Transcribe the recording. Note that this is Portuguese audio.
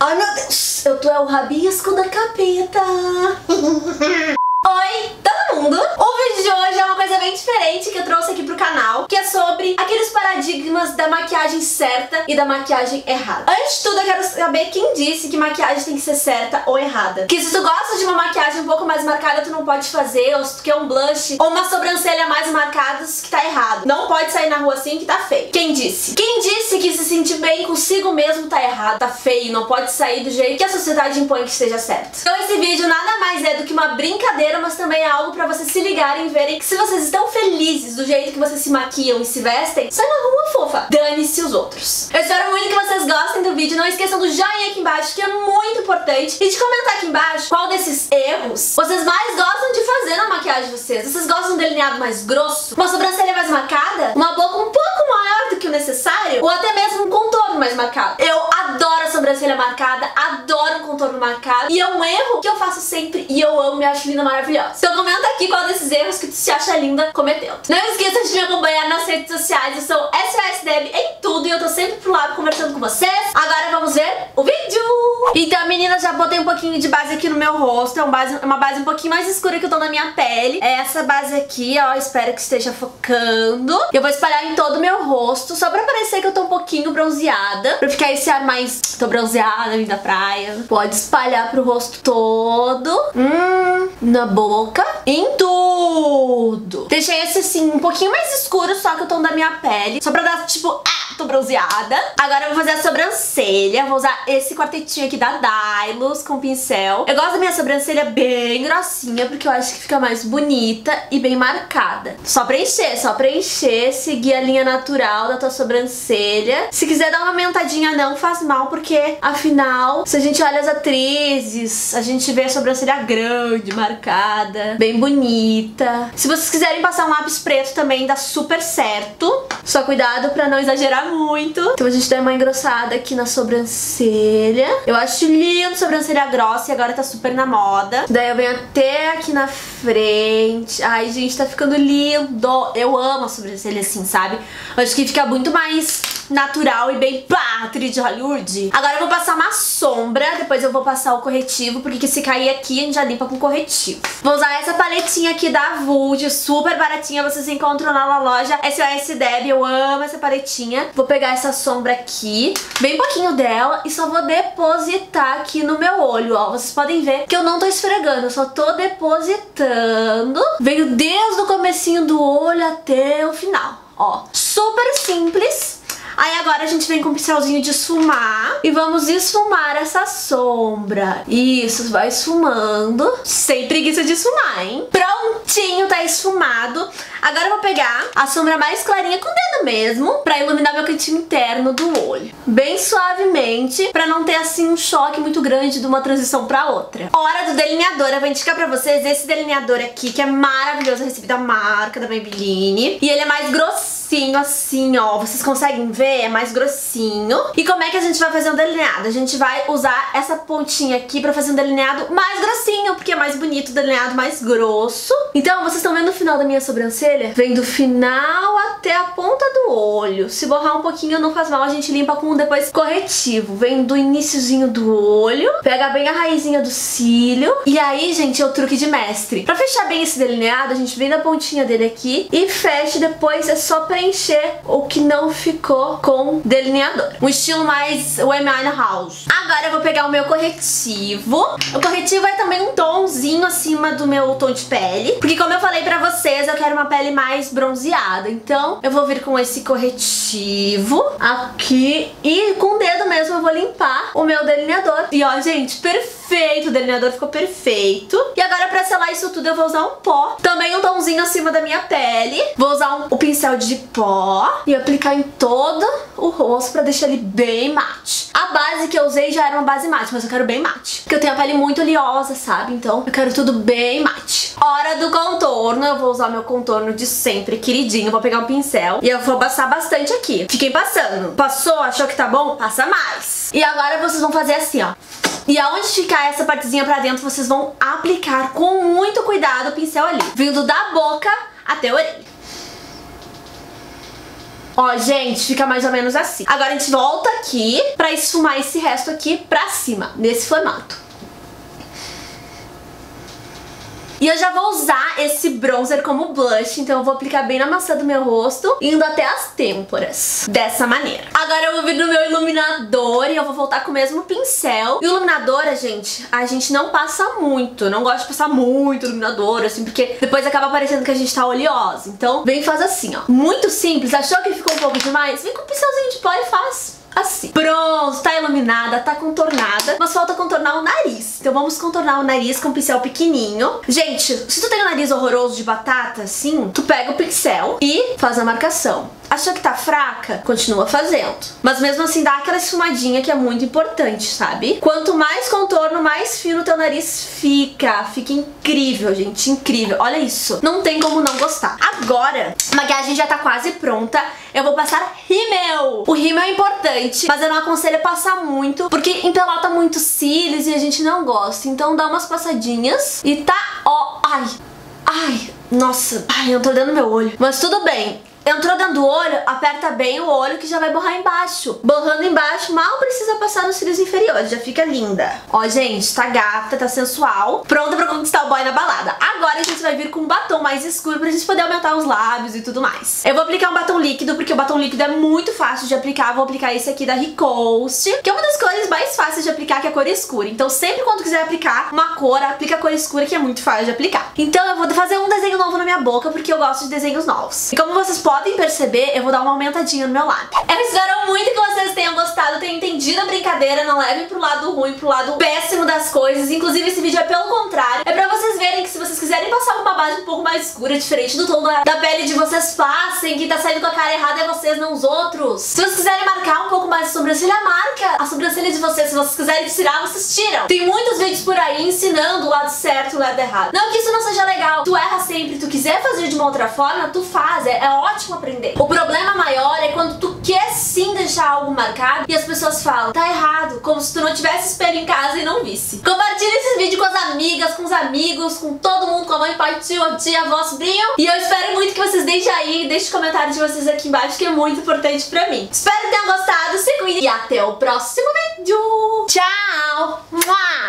Ai, meu Deus. Eu tô é o rabisco da capeta. Oi, mundo! O vídeo de hoje é uma coisa bem diferente que eu trouxe aqui pro canal, que é sobre aqueles paradigmas da maquiagem certa e da maquiagem errada. Antes de tudo, eu quero saber quem disse que maquiagem tem que ser certa ou errada. Que se tu gosta de uma maquiagem um pouco mais marcada, tu não pode fazer, ou se tu quer um blush ou uma sobrancelha mais marcadas, que tá errado. Não pode sair na rua assim que tá feio. Quem disse? Quem disse que se sentir bem consigo mesmo tá errado, tá feio, não pode sair do jeito que a sociedade impõe que esteja certo. Então esse vídeo nada mais é do que uma brincadeira mas também é algo pra vocês se ligarem e verem que se vocês estão felizes do jeito que vocês se maquiam e se vestem, sai na rua fofa. Dane-se os outros. Eu espero muito que vocês gostem do vídeo. Não esqueçam do joinha aqui embaixo, que é muito importante. E de comentar aqui embaixo qual desses erros vocês mais gostam de fazer na maquiagem de vocês. Vocês gostam de um delineado mais grosso? Uma sobrancelha mais marcada? Uma boca um pouco maior do que o necessário? Ou até mesmo um contorno mais marcado? Eu adoro sobrancelha marcada, adoro um contorno marcado. E é um erro que eu faço sempre e eu amo, me acho linda, maravilhosa. Então comenta aqui qual desses erros que tu se acha linda cometendo. Não esqueça de me acompanhar nas redes sociais, eu sou SOSDeb em tudo e eu tô sempre pro lado conversando com vocês. Agora vamos ver o vídeo! Então meninas, já botei um pouquinho de base aqui no meu rosto, é uma base, uma base um pouquinho mais escura que eu tô na minha pele. É essa base aqui, ó, espero que esteja focando. Eu vou espalhar em todo o meu rosto, só pra parecer que eu tô um pouquinho bronzeada, pra ficar esse ar mais... tô bronzeada, vim da praia. Pode espalhar pro rosto todo. Hum, na boca, em tudo. Deixei esse assim um pouquinho mais escuro, só que o tom da minha pele, só pra dar tipo, ah, tô bronzeada. Agora eu vou fazer a sobrancelha, vou usar esse quartetinho aqui da Dylos com pincel. Eu gosto da minha sobrancelha bem grossinha, porque eu acho que fica mais bonita e bem marcada. Só preencher, só preencher, seguir a linha natural da tua sobrancelha. Se quiser dar uma aumentadinha não faz mal, porque afinal, se a gente olha as atrizes, a gente vê a sobrancelha grande, marcada, bem bonita. Se vocês quiserem passar um lápis preto também dá super certo. Só cuidado pra não exagerar muito. Então a gente dá uma engrossada aqui na sobrancelha. Eu acho lindo sobrancelha grossa e agora tá super na moda. Daí eu venho até aqui na frente. Ai, gente, tá ficando lindo. Eu amo a sobrancelha assim, sabe? Eu acho que fica muito mais natural e bem pá, atriz de Hollywood. Agora eu vou passar uma sombra, depois eu vou passar o corretivo, porque se cair aqui a gente já limpa com corretivo. Vou usar essa paletinha aqui da Vult, super baratinha, vocês encontram lá na loja SOS Deb, eu amo essa paletinha. Vou pegar essa sombra aqui, bem pouquinho dela, e só vou depositar aqui no meu olho, ó. Vocês podem ver que eu não tô esfregando, eu só tô depositando. Veio desde o comecinho do olho até o final, ó. Super simples. Aí agora a gente vem com o pincelzinho de esfumar e vamos esfumar essa sombra. Isso, vai esfumando. Sem preguiça de esfumar, hein? Prontinho, tá esfumado. Agora eu vou pegar a sombra mais clarinha com o dedo mesmo pra iluminar meu cantinho interno do olho. Bem suavemente, pra não ter assim um choque muito grande de uma transição pra outra. Hora do delineador. Eu vou indicar pra vocês esse delineador aqui, que é maravilhoso. Eu recebi da marca da Maybelline. E ele é mais grossinho assim, ó. Vocês conseguem ver? é mais grossinho. E como é que a gente vai fazer um delineado? A gente vai usar essa pontinha aqui pra fazer um delineado mais grossinho, porque é mais bonito o delineado mais grosso. Então, vocês estão vendo o final da minha sobrancelha? Vem do final até a ponta do olho. Se borrar um pouquinho não faz mal, a gente limpa com depois corretivo. Vem do iníciozinho do olho, pega bem a raizinha do cílio. E aí, gente, é o truque de mestre. Pra fechar bem esse delineado, a gente vem da pontinha dele aqui e fecha. Depois é só preencher o que não ficou com delineador. Um estilo mais Wemine House. Agora eu vou pegar o meu corretivo. O corretivo é também um tomzinho acima do meu tom de pele. Porque como eu falei pra vocês, eu quero uma pele mais bronzeada. Então eu vou vir com esse corretivo aqui. E com o dedo mesmo eu vou limpar o meu delineador. E ó, gente, perfeito. O delineador ficou perfeito. E agora pra selar isso tudo eu vou usar um pó. Também um tomzinho acima da minha pele. Vou usar um, o pincel de pó e aplicar em todo o rosto pra deixar ele bem mate. A base que eu usei já era uma base mate, mas eu quero bem mate. Porque eu tenho a pele muito oleosa, sabe? Então eu quero tudo bem mate. Hora do contorno, eu vou usar meu contorno de sempre, queridinho. Vou pegar um pincel e eu vou passar bastante aqui. Fiquem passando. Passou? Achou que tá bom? Passa mais. E agora vocês vão fazer assim, ó. E aonde ficar essa partezinha pra dentro, vocês vão aplicar com muito cuidado o pincel ali. Vindo da boca até a orelha. Ó, gente, fica mais ou menos assim. Agora a gente volta aqui pra esfumar esse resto aqui pra cima, nesse formato. E eu já vou usar esse bronzer como blush, então eu vou aplicar bem na maçã do meu rosto, indo até as têmporas, dessa maneira. Agora eu vou vir no meu iluminador e eu vou voltar com o mesmo pincel. E o iluminador, gente, a gente não passa muito, não gosto de passar muito iluminador, assim, porque depois acaba parecendo que a gente tá oleosa. Então, vem e faz assim, ó. Muito simples, achou que ficou um pouco demais? Vem com o pincelzinho de pó e faz assim. Pronto, tá iluminada, tá contornada, mas falta contornar o nariz. Então vamos contornar o nariz com um pincel pequenininho. Gente, se tu tem um nariz horroroso de batata, assim, tu pega o pincel e faz a marcação. Achou que tá fraca? Continua fazendo. Mas mesmo assim dá aquela esfumadinha que é muito importante, sabe? Quanto mais contorno, mais fino teu nariz fica. Fica incrível, gente, incrível. Olha isso. Não tem como não gostar. Agora, a maquiagem já tá quase pronta. Eu vou passar rímel. O rímel é importante, mas eu não aconselho passar muito, porque empelota muito cílios e a gente não gosta. Então dá umas passadinhas e tá, ó, ai, ai, nossa, ai, eu tô dando meu olho. Mas tudo bem, Entrou dentro do olho, aperta bem o olho que já vai borrar embaixo. Borrando embaixo, mal precisa passar nos cílios inferiores, já fica linda. Ó, gente, tá gata, tá sensual, pronta pra conquistar o boy na balada. Agora a gente vai vir com um batom mais escuro pra gente poder aumentar os lábios e tudo mais. Eu vou aplicar um batom líquido, porque o batom líquido é muito fácil de aplicar. Vou aplicar esse aqui da Ricost, que é uma das cores mais fáceis de aplicar, que é a cor escura. Então sempre quando quiser aplicar uma cor, aplica a cor escura, que é muito fácil de aplicar. Então eu vou fazer um desenho novo na minha boca, porque eu gosto de desenhos novos. E como vocês podem podem perceber, eu vou dar uma aumentadinha no meu lábio. Eu espero muito que vocês tenham gostado, tenham entendido a brincadeira, não levem pro lado ruim, pro lado péssimo das coisas. Inclusive, esse vídeo é pelo contrário. É pra vocês verem que se vocês quiserem passar base um pouco mais escura, diferente do tom da, da pele de vocês, passem. Quem tá saindo com a cara errada é vocês, não os outros. Se vocês quiserem marcar um pouco mais a sobrancelha, marca a sobrancelha de vocês. Se vocês quiserem tirar, vocês tiram. Tem muitos vídeos por aí ensinando o lado certo e o lado errado. Não que isso não seja legal. Tu erra sempre, tu quiser fazer de uma outra forma, tu faz. É, é ótimo aprender. O problema maior é quando tu quer sim deixar algo marcado e as pessoas falam, tá errado, como se tu não tivesse espelho em casa e não visse. Compartilhe esse vídeo com as amigas, com os amigos, com todo mundo, com a mãe, pai, tio, tia, avó, sobrinho. E eu espero muito que vocês deixem aí, deixem comentários de vocês aqui embaixo, que é muito importante pra mim. Espero que tenham gostado, se cuidem e até o próximo vídeo. Tchau!